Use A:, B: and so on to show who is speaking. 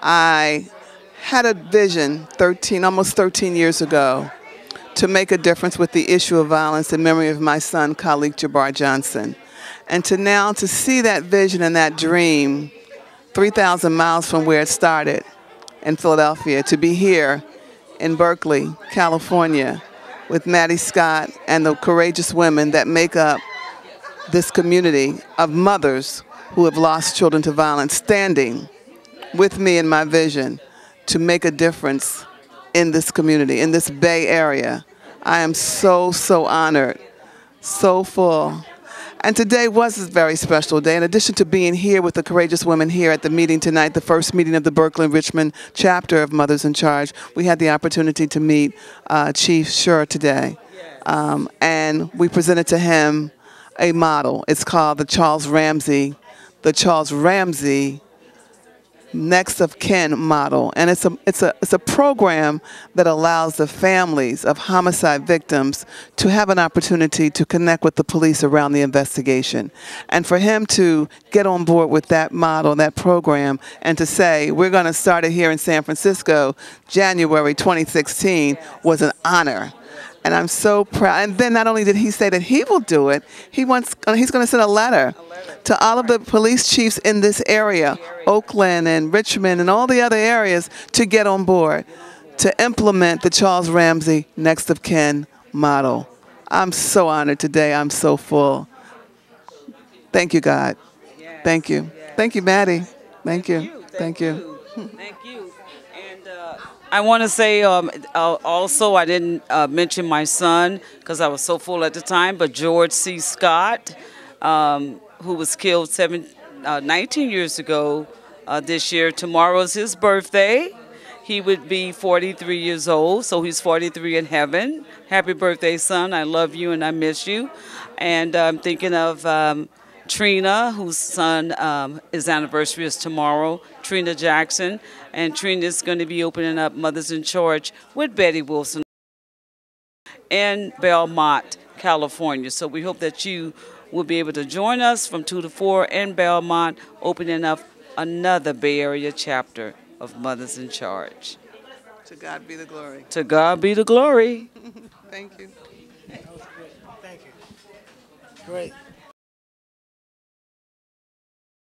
A: I had a vision 13, almost 13 years ago to make a difference with the issue of violence in memory of my son, Khalid Jabbar Johnson. And to now to see that vision and that dream 3,000 miles from where it started in Philadelphia, to be here in Berkeley, California, with Mattie Scott and the courageous women that make up this community of mothers who have lost children to violence, standing with me in my vision to make a difference in this community, in this Bay Area. I am so, so honored, so full. And today was a very special day. In addition to being here with the courageous women here at the meeting tonight, the first meeting of the Berkeley Richmond chapter of Mothers in Charge, we had the opportunity to meet uh, Chief Suhr today. Um, and we presented to him a model. It's called the Charles Ramsey, the Charles Ramsey next of kin model. And it's a it's a it's a program that allows the families of homicide victims to have an opportunity to connect with the police around the investigation. And for him to get on board with that model that program and to say we're going to start it here in San Francisco January 2016 was an honor. And I'm so proud. And then not only did he say that he will do it, he wants uh, he's going to send a letter to all of the police chiefs in this area, Oakland and Richmond and all the other areas, to get on board to implement the Charles Ramsey next of kin model. I'm so honored today. I'm so full. Thank you, God. Thank you. Thank you, Mattie. Thank you. Thank you.
B: Thank you. And uh, I want to say um, also, I didn't uh, mention my son because I was so full at the time, but George C. Scott, um, who was killed seven, uh, 19 years ago uh, this year. Tomorrow's his birthday. He would be 43 years old, so he's 43 in heaven. Happy birthday, son. I love you and I miss you. And I'm thinking of um, Trina, whose son, um, his anniversary is tomorrow, Trina Jackson. And Trina is going to be opening up Mothers in Charge with Betty Wilson in Belmont, California. So we hope that you will be able to join us from 2 to 4 in Belmont, opening up another Bay Area chapter of Mothers in Charge.
A: To God be the glory.
B: To God be the glory.
A: Thank you.
C: Thank you. Great.